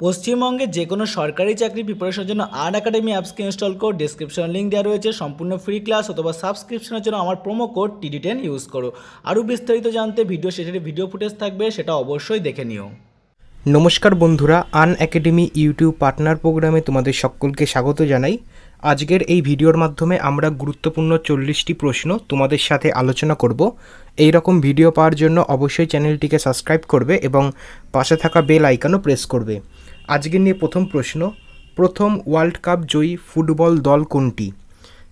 পশ্চিমবঙ্গে যে কোনো সরকারি চাকরি প্রিপারেশনের জন্য আর্ট একাডেমি অ্যাপসকে ইনস্টল করো ডিসক্রিপশন লিঙ্ক দেওয়া রয়েছে। সম্পূর্ণ ফ্রি ক্লাস অথবা সাবস্ক্রিপশনের জন্য আমার promo code TD ten use করো। আরও বিস্তারিত জানতে ভিডিও শেষের ভিডিও ফুটেজ থাকবে, সেটা অবশ্যই দেখে নিও। নমস্কার বন্ধুরা আন একাডেমি ইউটিউব পার্টনার প্রোগ্রামে তোমাদের সকলকে স্বাগত জানাই। আজকের এই ভিডিওর মাধ্যমে আমরা গুরুত্বপূর্ণ চল্লিশটি প্রশ্ন তোমাদের সাথে আলোচনা করব। এই রকম ভিডিও পাওয়ার জন্য অবশ্যই চ্যানেলটিকে সাবস্ক্রাইব করবে এবং পাশে থাকা বেল আইকনও প্রেস করবে। আজকের নিয়ে প্রথম প্রশ্ন, প্রথম ওয়ার্ল্ড কাপ জয়ী ফুটবল দল কোনটি?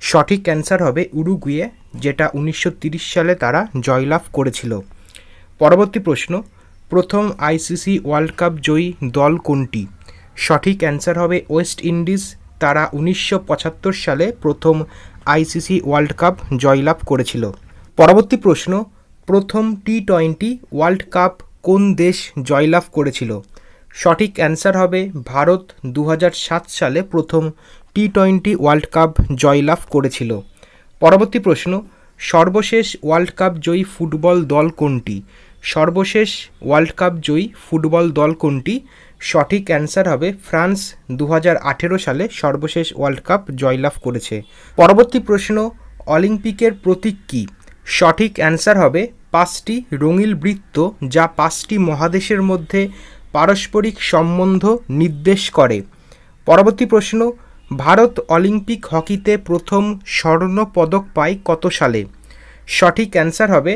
সঠিক অ্যান্সার হবে উরুগুয়ে, যেটা উনিশশো সালে তারা জয়লাভ করেছিল। পরবর্তী প্রশ্ন, প্রথম আইসিসি ওয়ার্ল্ড কাপ জয়ী দল কোনটি? সঠিক অ্যান্সার হবে ওয়েস্ট ইন্ডিজ তারা উনিশশো পঁচাত্তর সালে প্রথম আইসিসি ওয়ার্ল্ড কাপ জয়লাভ করেছিল। পরবর্তী প্রশ্ন, প্রথম টি টোয়েন্টি ওয়ার্ল্ড কাপ কোন দেশ জয়লাভ করেছিল? সঠিক অ্যান্সার হবে ভারত দু হাজার সাত সালে প্রথম টি টোয়েন্টি ওয়ার্ল্ড কাপ জয়লাভ করেছিল। পরবর্তী প্রশ্ন, সর্বশেষ ওয়ার্ল্ড কাপ জয়ী ফুটবল দল কোনটি? সর্বশেষ ওয়ার্ল্ড কাপ জয়ী ফুটবল দল কোনটি? সঠিক অ্যান্সার হবে ফ্রান্স দু হাজার আঠেরো সালে সর্বশেষ ওয়ার্ল্ড কাপ জয়লাভ করেছে। পরবর্তী প্রশ্ন, অলিম্পিকের প্রতীক কী? সঠিক অ্যান্সার হবে পাঁচটি রঙিল বৃত্ত যা পাঁচটি মহাদেশের মধ্যে পারস্পরিক সম্বন্ধ নির্দেশ করে। পরবর্তী প্রশ্ন, ভারত অলিম্পিক হকিতে প্রথম স্বর্ণ পদক পায় কত সালে? সঠিক অ্যান্সার হবে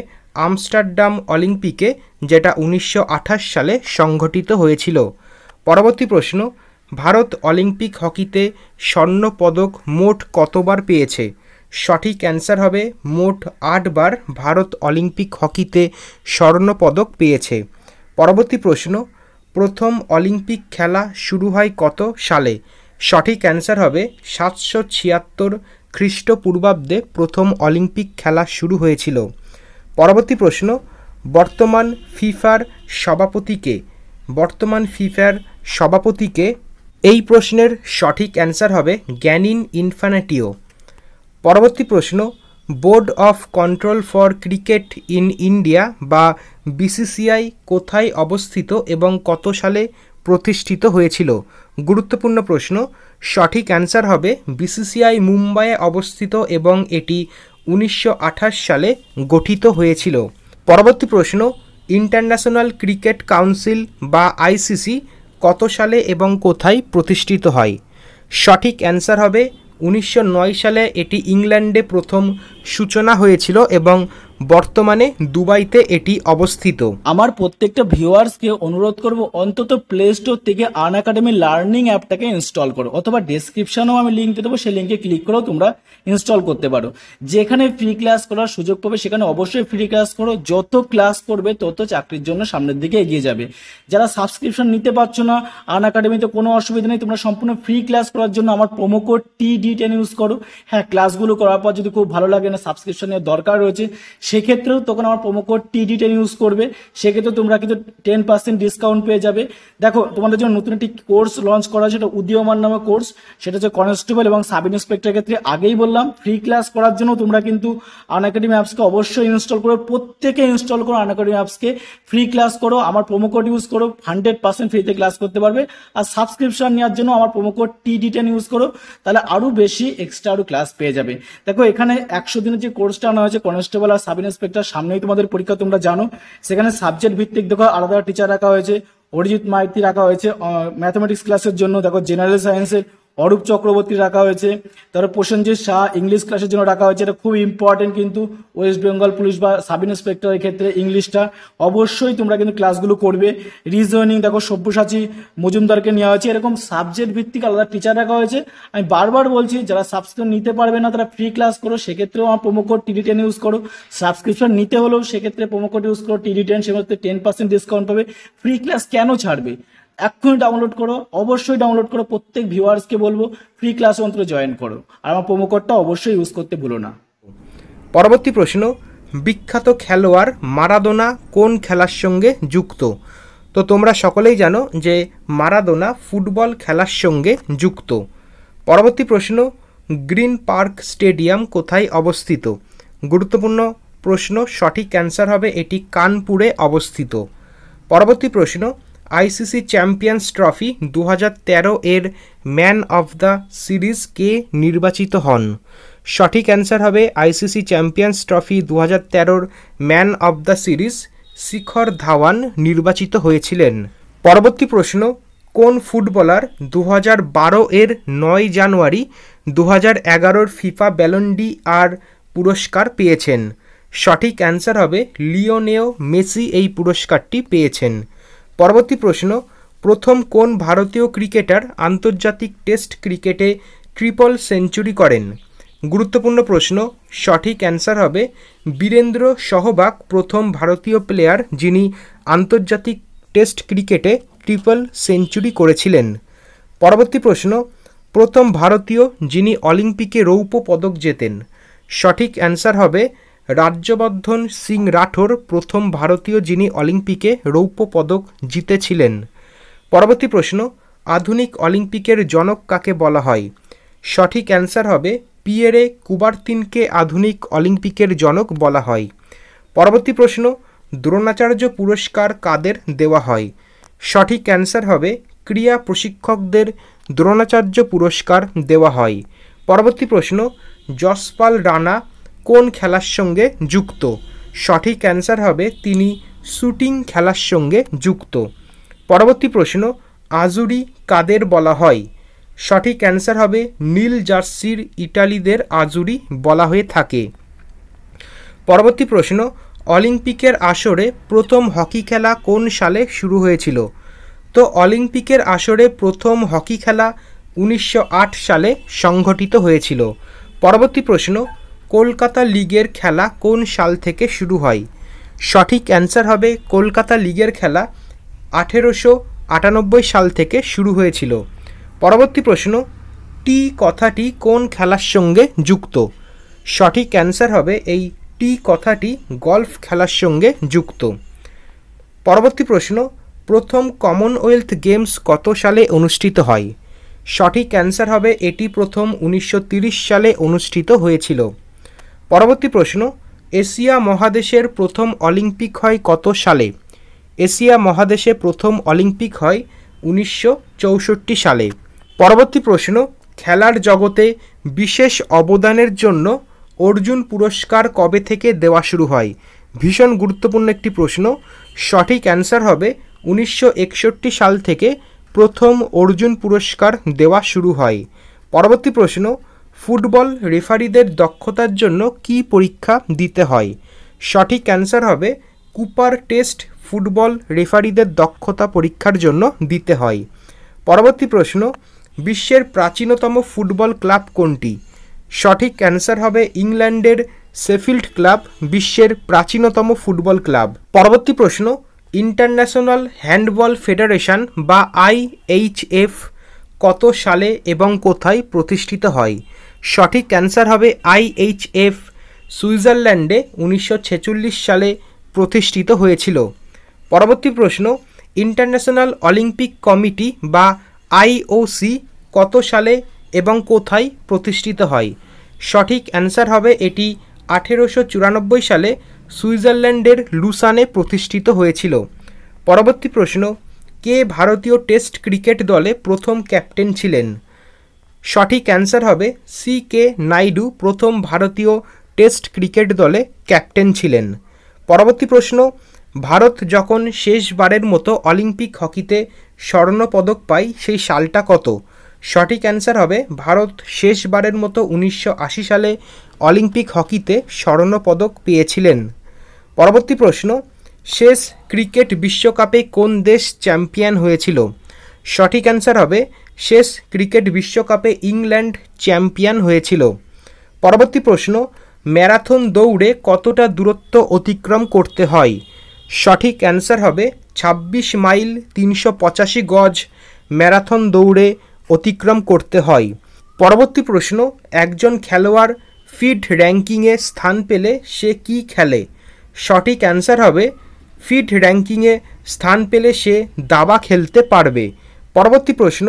আমস্টারডাম অলিম্পিকে, যেটা উনিশশো আঠাশ সালে সংঘটিত হয়েছিল। পরবর্তী প্রশ্ন, ভারত অলিম্পিক হকিতে স্বর্ণ পদক মোট কতবার পেয়েছে? সঠিক অ্যান্সার হবে, মোট আটবার ভারত অলিম্পিক হকিতে স্বর্ণ পদক পেয়েছে। পরবর্তী প্রশ্ন, প্রথম অলিম্পিক খেলা শুরু হয় কত সালে? সঠিক অ্যান্সার হবে, সাতশো ছিয়াত্তর খ্রিস্টপূর্বাব্দে প্রথম অলিম্পিক খেলা শুরু হয়েছিল। পরবর্তী প্রশ্ন, বর্তমান ফিফার সভাপতিকে বর্তমান ফিফার সভাপতিকে এই প্রশ্নের সঠিক অ্যান্সার হবে জ্ঞানিন ইনফানেটিও। পরবর্তী প্রশ্ন, Board of Control for Cricket in India বা বিসিসিআই কোথায় অবস্থিত এবং কত সালে প্রতিষ্ঠিত হয়েছিল? গুরুত্বপূর্ণ প্রশ্ন, সঠিক অ্যান্সার হবে বিসিসিআই মুম্বাইয়ে অবস্থিত এবং এটি উনিশশো আঠাশ সালে গঠিত হয়েছিল। পরবর্তী প্রশ্ন ইন্টারন্যাশনাল ক্রিকেট কাউন্সিল বা আইসিসি কত সালে এবং কোথায় প্রতিষ্ঠিত হয়? সঠিক অ্যান্সার হবে উনিশশো নয় সালে এটি ইংল্যান্ডে প্রথম সূচনা হয়েছিল এবং বর্তমানে দুবাইতে এটি অবস্থিত। আমার প্রত্যেকটা ভিউয়ার্সকে অনুরোধ করব, অন্তত প্লে স্টোর থেকে আন একাডেমি লার্নিং অ্যাপটাকে ইনস্টল করো, অথবা ডেসক্রিপশনেও আমি লিঙ্ক দিয়ে দেবো, সেই লিঙ্কে ক্লিক করেও তোমরা ইনস্টল করতে পারো। যেখানে ফ্রি ক্লাস করার সুযোগ পাবে, সেখানে অবশ্যই ফ্রি ক্লাস করো, যত ক্লাস করবে, তত চাকরির জন্য সামনের দিকে এগিয়ে যাবে। যারা সাবস্ক্রিপশন নিতে পারছ না আন একাডেমিতে কোনো অসুবিধা নেই, তোমরা সম্পূর্ণ ফ্রি ক্লাস করার জন্য আমার promo code T D ten use করো। হ্যাঁ ক্লাসগুলো করার পর যদি খুব ভালো লাগে না সাবস্ক্রিপশনের দরকার রয়েছে সেক্ষেত্রেও তখন আমার promo code TD ten use করবে। সেক্ষেত্রে তোমরা কিন্তু টেন পার্সেন্ট ডিসকাউন্ট পেয়ে যাবে। দেখো, তোমাদের জন্য নতুন একটি কোর্স লঞ্চ করা সেটা উদীয়মান নামে কোর্স সেটা হচ্ছে কনস্টেবল এবং সাব ইন্সপেক্টরের ক্ষেত্রে আগেই বললাম ফ্রি ক্লাস করার জন্য তোমরা কিন্তু আন একাডেমি অ্যাপসকে অবশ্যই ইনস্টল করো। প্রত্যেকে ইনস্টল করো আন একাডেমি অ্যাপসকে ফ্রি ক্লাস করো, আমার প্রোমো কোড ইউজ করো হান্ড্রেড পার্সেন্ট ফ্রিতে ক্লাস করতে পারবে। আর সাবস্ক্রিপশন নেওয়ার জন্য আমার promo code TD ten use করো, তাহলে আরও বেশি এক্সট্রা আরও ক্লাস পেয়ে যাবে। দেখো, এখানে একশো দিনের যে কোর্সটা আনা হয়েছে কনস্টেবল আর ইন্সপেক্টর, সামনেই তোমাদের পরীক্ষা তোমরা জানো। সেখানে সাবজেক্ট ভিত্তিক দেখো, আলাদা টিচার রাখা হয়েছে। অরিজিৎ মাইতি রাখা হয়েছে ম্যাথমেটিক্স ক্লাসের জন্য। দেখো জেনারেল সায়েন্সের অরূপ চক্রবর্তী রাখা হয়েছে। তারপর প্রসেনজিৎ শাহ ইংলিশ ক্লাসের জন্য রাখা হয়েছে। এটা খুব ইম্পর্টেন্ট কিন্তু ওয়েস্ট বেঙ্গল পুলিশ বা সাব ইন্সপেক্টরের ক্ষেত্রে ইংলিশটা অবশ্যই তোমরা কিন্তু ক্লাসগুলো করবে। রিজনিং দেখো, সব্যসাচী মজুমদারকে নেওয়া হয়েছে। এরকম সাবজেক্ট ভিত্তিক আলাদা টিচার রাখা হয়েছে। আমি বারবার বলছি, যারা সাবস্ক্রিপশন নিতে পারবে না, তারা ফ্রি ক্লাস করো। সেক্ষেত্রেও আমার promo code TD ten use করো। সাবস্ক্রিপশন নিতে হলেও সেক্ষেত্রে প্রোমো কোড ইউজ করো। টিডি টেন সেক্ষেত্রে টেন পার্সেন্ট ডিসকাউন্ট পাবে। ফ্রি ক্লাস কেন ছাড়বে? এক্ষুনি ডাউনলোড করো। অবশ্যই ডাউনলোড করো। প্রত্যেক ভিউয়ার্সকে বলব ফ্রি ক্লাস অন্তর জয়েন করো। আর আমার প্রোমো কোডটা অবশ্যই ইউজ করতে ভুলো না। পরবর্তী প্রশ্ন, বিখ্যাত খেলোয়াড় মারাদোনা কোন খেলার সঙ্গে যুক্ত? তো তোমরা সকলেই জানো যে মারাদোনা ফুটবল খেলার সঙ্গে যুক্ত। পরবর্তী প্রশ্ন, গ্রিন পার্ক স্টেডিয়াম কোথায় অবস্থিত? গুরুত্বপূর্ণ প্রশ্ন, সঠিক অ্যান্সার হবে এটি কানপুরে অবস্থিত। পরবর্তী প্রশ্ন আইসিসি চ্যাম্পিয়ন্স ট্রফি দু হাজার তেরো এর ম্যান অফ দ্য সিরিজ কে নির্বাচিত হন? সঠিক অ্যান্সার হবে আইসিসি চ্যাম্পিয়ন্স ট্রফি দু হাজার man of the series Shikhar Dhawan নির্বাচিত হয়েছিলেন। পরবর্তী প্রশ্ন, কোন ফুটবলার দু বারো এর নয় জানুয়ারি দু হাজার এগারোর ফিফা ব্যালন্ডি আর পুরস্কার পেয়েছেন? সঠিক অ্যান্সার হবে লিওনেও মেসি এই পুরস্কারটি পেয়েছেন। পরবর্তী প্রশ্ন, প্রথম কোন ভারতীয় ক্রিকেটার আন্তর্জাতিক টেস্ট ক্রিকেটে ট্রিপল সেঞ্চুরি করেন? গুরুত্বপূর্ণ প্রশ্ন, সঠিক অ্যান্সার হবে বীরেন্দ্র সহবাগ, প্রথম ভারতীয় প্লেয়ার যিনি আন্তর্জাতিক টেস্ট ক্রিকেটে ট্রিপল সেঞ্চুরি করেছিলেন। পরবর্তী প্রশ্ন, প্রথম ভারতীয় যিনি অলিম্পিকে রৌপ্য পদক জেতেন? সঠিক অ্যান্সার হবে রাজ্যবর্ধন সিং রাঠোর প্রথম ভারতীয় যিনি অলিম্পিকে রৌপ্য পদক জিতেছিলেন। পরবর্তী প্রশ্ন, আধুনিক অলিম্পিকের জনক কাকে বলা হয়? সঠিক অ্যান্সার হবে পিয়েরে কুবার্তিনকে আধুনিক অলিম্পিকের জনক বলা হয়। পরবর্তী প্রশ্ন, দ্রোণাচার্য পুরস্কার কাদের দেওয়া হয়? সঠিক অ্যান্সার হবে ক্রিয়া প্রশিক্ষকদের দ্রোণাচার্য পুরস্কার দেওয়া হয়। পরবর্তী প্রশ্ন, যশপাল রানা কোন খেলার সঙ্গে যুক্ত? সঠিক অ্যান্সার হবে তিনি শুটিং খেলার সঙ্গে যুক্ত। পরবর্তী প্রশ্ন, আজুরি কাদের বলা হয়? সঠিক অ্যান্সার হবে নীল জার্সির ইটালিদের আজুরি বলা হয়ে থাকে। পরবর্তী প্রশ্ন, অলিম্পিকের আসরে প্রথম হকি খেলা কোন সালে শুরু হয়েছিল? তো অলিম্পিকের আসরে প্রথম হকি খেলা উনিশশো আট সালে সংঘটিত হয়েছিল। পরবর্তী প্রশ্ন কলকাতা লিগের খেলা কোন সাল থেকে শুরু হয়? সঠিক অ্যান্সার হবে কলকাতা লিগের খেলা আঠেরোশো আটানব্বই সাল থেকে শুরু হয়েছিল। পরবর্তী প্রশ্ন, টি কথাটি কোন খেলার সঙ্গে যুক্ত? সঠিক অ্যান্সার হবে এই টি কথাটি গলফ খেলার সঙ্গে যুক্ত। পরবর্তী প্রশ্ন, প্রথম কমনওয়েলথ গেমস কত সালে অনুষ্ঠিত হয়? সঠিক অ্যান্সার হবে এটি প্রথম উনিশশো সালে অনুষ্ঠিত হয়েছিল। পরবর্তী প্রশ্ন, এশিয়া মহাদেশের প্রথম অলিম্পিক হয় কত সালে? এশিয়া মহাদেশে প্রথম অলিম্পিক হয় উনিশশো চৌষট্টি সালে। পরবর্তী প্রশ্ন, খেলার জগতে বিশেষ অবদানের জন্য অর্জুন পুরস্কার কবে থেকে দেওয়া শুরু হয়? ভীষণ গুরুত্বপূর্ণ একটি প্রশ্ন, সঠিক অ্যান্সার হবে উনিশশো একষট্টি সাল থেকে প্রথম অর্জুন পুরস্কার দেওয়া শুরু হয়। পরবর্তী প্রশ্ন ফুটবল রেফারিদের দক্ষতার জন্য কি পরীক্ষা দিতে হয়? সঠিক অ্যান্সার হবে, কুপার টেস্ট ফুটবল রেফারিদের দক্ষতা পরীক্ষার জন্য দিতে হয়। পরবর্তী প্রশ্ন, বিশ্বের প্রাচীনতম ফুটবল ক্লাব কোনটি? সঠিক অ্যান্সার হবে ইংল্যান্ডের সেফিল্ড ক্লাব, বিশ্বের প্রাচীনতম ফুটবল ক্লাব। পরবর্তী প্রশ্ন, ইন্টারন্যাশনাল হ্যান্ডবল ফেডারেশন বা আইএইচএফ কত সালে এবং কোথায় প্রতিষ্ঠিত হয়? সঠিক অ্যান্সার হবে আইএইচএফ সুইজারল্যান্ডে উনিশশো ছেচল্লিশ সালে প্রতিষ্ঠিত হয়েছিল। পরবর্তী প্রশ্ন, ইন্টারন্যাশনাল অলিম্পিক কমিটি বা আইওসি কত সালে এবং কোথায় প্রতিষ্ঠিত হয়? সঠিক অ্যান্সার হবে এটি আঠেরোশো চুরানব্বই সালে সুইজারল্যান্ডের লুসানে প্রতিষ্ঠিত হয়েছিল। পরবর্তী প্রশ্ন, কে ভারতীয় টেস্ট ক্রিকেট দলে প্রথম ক্যাপ্টেন ছিলেন? সঠিক অ্যান্সার হবে সি কে নাইডু, প্রথম ভারতীয় টেস্ট ক্রিকেট দলে ক্যাপ্টেন ছিলেন। পরবর্তী প্রশ্ন, ভারত যখন শেষবারের মতো অলিম্পিক হকিতে স্বর্ণপদক পায়, সেই সালটা কত? সঠিক অ্যান্সার হবে, ভারত শেষবারের মতো উনিশশো আশি সালে অলিম্পিক হকিতে স্বর্ণপদক পেয়েছিলেন। পরবর্তী প্রশ্ন, শেষ ক্রিকেট বিশ্বকাপে কোন দেশ চ্যাম্পিয়ন হয়েছিল? সঠিক অ্যান্সার হবে শেষ ক্রিকেট বিশ্বকাপে ইংল্যান্ড চ্যাম্পিয়ন হয়েছিল। পরবর্তী প্রশ্ন, ম্যারাথন দৌড়ে কতটা দূরত্ব অতিক্রম করতে হয়? সঠিক অ্যান্সার হবে ২৬ মাইল তিনশো পঁচাশি গজ ম্যারাথন দৌড়ে অতিক্রম করতে হয়। পরবর্তী প্রশ্ন, একজন খেলোয়াড় ফিড র্যাঙ্কিংয়ে স্থান পেলে সে কি খেলে? সঠিক অ্যান্সার হবে, ফিড র্যাঙ্কিংয়ে স্থান পেলে সে দাবা খেলতে পারবে। পরবর্তী প্রশ্ন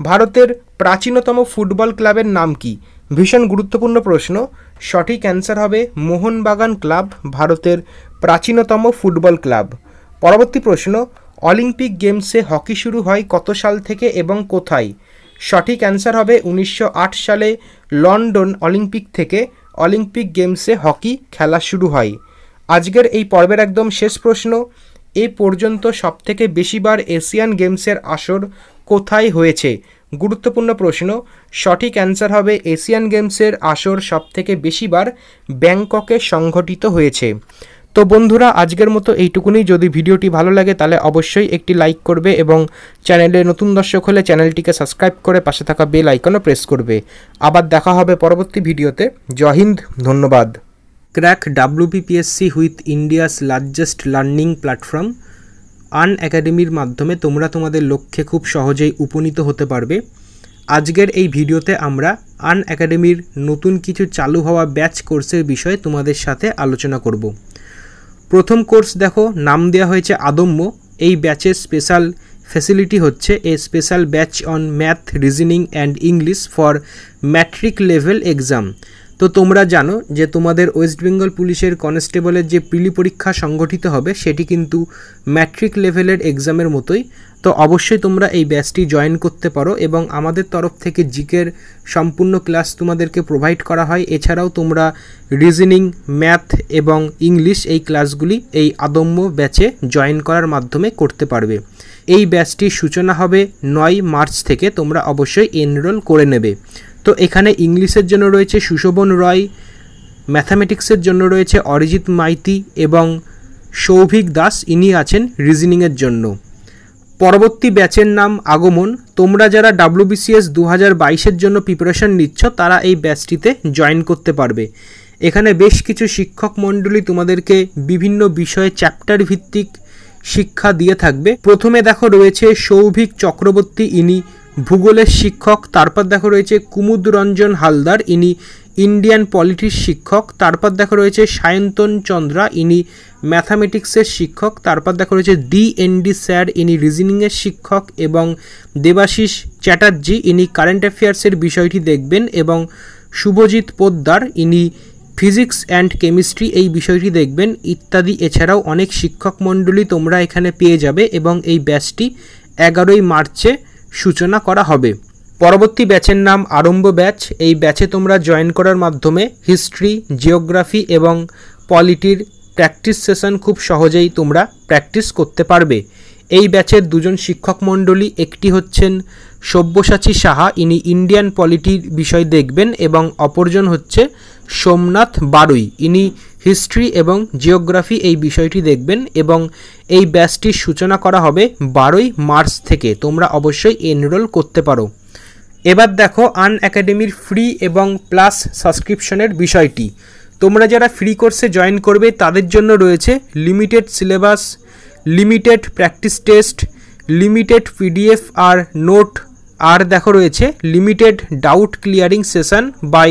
ভারতের প্রাচীনতম ফুটবল ক্লাবের নাম কি? ভীষণ গুরুত্বপূর্ণ প্রশ্ন। সঠিক অ্যান্সার হবে মোহনবাগান ক্লাব, ভারতের প্রাচীনতম ফুটবল ক্লাব। পরবর্তী প্রশ্ন, অলিম্পিক গেমসে হকি শুরু হয় কত সাল থেকে এবং কোথায়? সঠিক অ্যান্সার হবে উনিশশো আট সালে লন্ডন অলিম্পিক থেকে অলিম্পিক গেমসে হকি খেলা শুরু হয়। আজকের এই পর্বের একদম শেষ প্রশ্ন, এ পর্যন্ত সবথেকে বেশিবার এশিয়ান গেমসের আসর কোথায় হয়েছে? গুরুত্বপূর্ণ প্রশ্ন। সঠিক অ্যান্সার হবে এশিয়ান গেমসের আসর সবথেকে বেশিবার ব্যাংককে সংঘটিত হয়েছে। তো বন্ধুরা, আজকের মতো এইটুকুনি। যদি ভিডিওটি ভালো লাগে, তাহলে অবশ্যই একটি লাইক করবে এবং চ্যানেলে নতুন দর্শক হলে চ্যানেলটিকে সাবস্ক্রাইব করে পাশে থাকা বেল আইকনও প্রেস করবে। আবার দেখা হবে পরবর্তী ভিডিওতে। জয় হিন্দ, ধন্যবাদ। Crack WPPSC with India's largest learning platform আন একাডেমির মাধ্যমে তোমরা তোমাদের লক্ষ্যে খুব সহজেই উপনীত হতে পারবে। আজকের এই ভিডিওতে আমরা আন একাডেমির নতুন কিছু চালু হওয়া ব্যাচ কোর্সের বিষয়ে তোমাদের সাথে আলোচনা করব। প্রথম কোর্স দেখো, নাম দেওয়া হয়েছে আদম্য। এই ব্যাচের স্পেশাল ফ্যাসিলিটি হচ্ছে a special batch on math, reasoning and English for matric level exam. তো তোমরা জানো যে তোমাদের ওয়েস্ট বেঙ্গল পুলিশের কনস্টেবলের যে পিলি পরীক্ষা সংগঠিত হবে, সেটি কিন্তু ম্যাট্রিক লেভেলের এক্সামের মতোই তো অবশ্যই তোমরা এই ব্যাচটি জয়েন করতে পারো এবং আমাদের তরফ থেকে জিকের সম্পূর্ণ ক্লাস তোমাদেরকে প্রোভাইড করা হয়। এছাড়াও তোমরা রিজনিং ম্যাথ এবং ইংলিশ এই ক্লাসগুলি এই আদম্য ব্যাচে জয়েন করার মাধ্যমে করতে পারবে। এই ব্যাচটির সূচনা হবে নয় মার্চ থেকে তোমরা অবশ্যই এনরোল করে নেবে। তো এখানে ইংলিশের জন্য রয়েছে সুশোভন রয় ম্যাথামেটিক্সের জন্য রয়েছে অরিজিৎ মাইতি এবং সৌভিক দাস, ইনি আছেন রিজনিংয়ের জন্য। পরবর্তী ব্যাচের নাম আগমন। তোমরা যারা ডাব্লিউবিসিএস দু হাজার বাইশের জন্য প্রিপারেশন নিচ্ছ, তারা এই ব্যাচটিতে জয়েন করতে পারবে। এখানে বেশ কিছু শিক্ষক মণ্ডলী তোমাদেরকে বিভিন্ন বিষয়ে চ্যাপ্টার ভিত্তিক শিক্ষা দিয়ে থাকবে। প্রথমে দেখো রয়েছে সৌভিক চক্রবর্তী, ইনি ভূগোলের শিক্ষক। তারপর দেখো রয়েছে কুমুদ রঞ্জন হালদার, ইনি ইন্ডিয়ান পলিটির শিক্ষক, তারপর দেখো রয়েছে সায়ন্তন চন্দ্রা, ইনি ম্যাথামেটিক্সের শিক্ষক, তারপর দেখো রয়েছে ডি এন ডি স্যার, ইনি রিজনিংয়ের শিক্ষক এবং দেবাশিস চ্যাটার্জি, ইনি কারেন্ট অ্যাফেয়ার্সের বিষয়টি দেখবেন এবং শুভজিৎ পোদ্দার, ইনি ফিজিক্স অ্যান্ড কেমিস্ট্রি এই বিষয়টি দেখবেন ইত্যাদি। এছাড়াও অনেক শিক্ষক মণ্ডলী তোমরা এখানে পেয়ে যাবে এবং এই ব্যাচটি এগারোই মার্চে সূচনা করা হবে। পরবর্তী ব্যাচের নাম আরম্ভ ব্যাচ। এই ব্যাচে তোমরা জয়েন করার মাধ্যমে হিস্ট্রি জিওগ্রাফি এবং পলিটির প্র্যাকটিস সেশন খুব সহজেই তোমরা প্র্যাকটিস করতে পারবে। এই ব্যাচের দুজন শিক্ষক মণ্ডলী, একটি হচ্ছেন সব্যসাচী সাহা, ইনি ইন্ডিয়ান পলিটির বিষয় দেখবেন, এবং অপরজন হচ্ছে সোমনাথ বারুই। ইনি হিস্ট্রি এবং জিওগ্রাফি এই বিষয়টি দেখবেন, এবং এই ব্যাচটির সূচনা করা হবে বারোই মার্চ থেকে। তোমরা অবশ্যই এনরোল করতে পারো। এবার দেখো আন একাডেমির ফ্রি এবং প্লাস সাবস্ক্রিপশনের বিষয়টি। তোমরা যারা ফ্রি কোর্সে জয়েন করবে, তাদের জন্য রয়েছে limited syllabus, limited practice test, limited PDF আর নোট, আর দেখো রয়েছে limited doubt clearing session by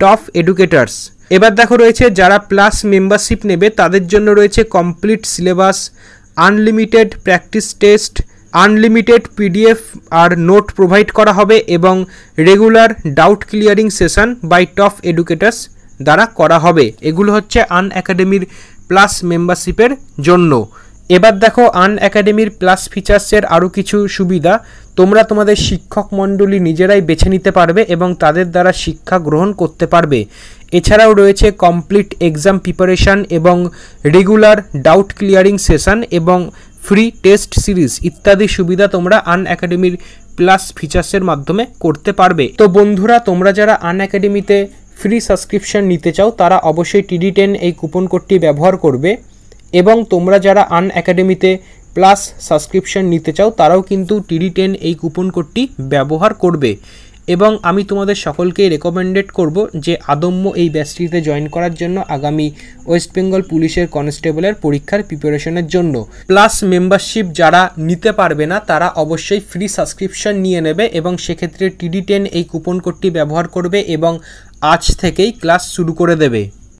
top educators. এবার দেখো রয়েছে যারা প্লাস মেম্বারশিপ নেবে, তাদের জন্য রয়েছে complete syllabus, unlimited practice test unlimited PDF আর নোট প্রোভাইড করা হবে এবং regular doubt clearing session by top educators দ্বারা করা হবে। এগুলো হচ্ছে আন একাডেমির প্লাস মেম্বারশিপের জন্য। এবার দেখো, আন একাডেমির প্লাস ফিচার্সের আরও কিছু সুবিধা। তোমরা তোমাদের শিক্ষক মণ্ডলী নিজেরাই বেছে নিতে পারবে এবং তাদের দ্বারা শিক্ষা গ্রহণ করতে পারবে। এছাড়াও রয়েছে কমপ্লিট এক্সাম প্রিপারেশান এবং রেগুলার ডাউট ক্লিয়ারিং সেশন এবং ফ্রি টেস্ট সিরিজ ইত্যাদি সুবিধা তোমরা আন একাডেমির প্লাস ফিচার্সের মাধ্যমে করতে পারবে। তো বন্ধুরা, তোমরা যারা আন একাডেমিতে ফ্রি সাবস্ক্রিপশন নিতে চাও, তারা অবশ্যই টিডি টেন এই কুপন কোডটি ব্যবহার করবে এবং তোমরা যারা আন একাডেমিতে প্লাস সাবস্ক্রিপশন নিতে চাও, তারাও কিন্তু টিডি টেন এই কুপন কোডটি ব্যবহার করবে। এবং আমি তোমাদের সকলকে রেকমেন্ডেড করব যে আদম্য এই ব্যাচটিতে জয়েন করার জন্য আগামী ওয়েস্ট বেঙ্গল পুলিশের কনস্টেবলের পরীক্ষার প্রিপারেশনের জন্য। প্লাস মেম্বারশিপ যারা নিতে পারবে না, তারা অবশ্যই ফ্রি সাবস্ক্রিপশন নিয়ে নেবে এবং সেক্ষেত্রে টিডি টেন এই কুপন কোডটি ব্যবহার করবে এবং আজ থেকেই ক্লাস শুরু করে দেবে।